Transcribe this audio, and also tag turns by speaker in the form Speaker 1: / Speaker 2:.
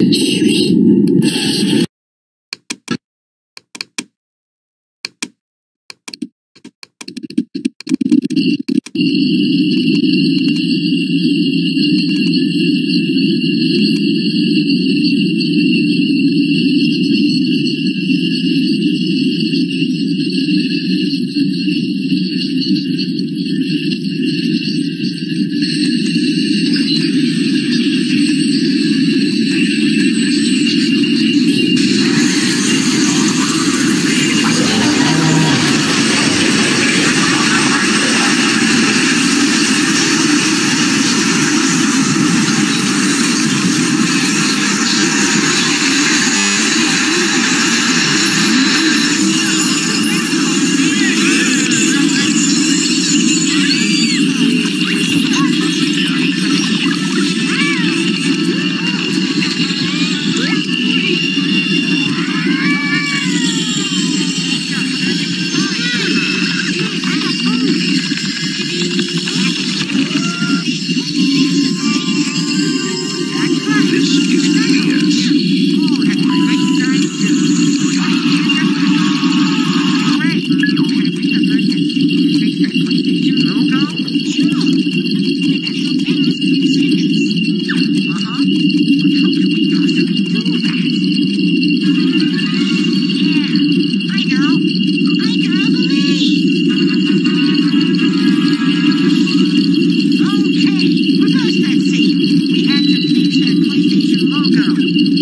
Speaker 1: you now.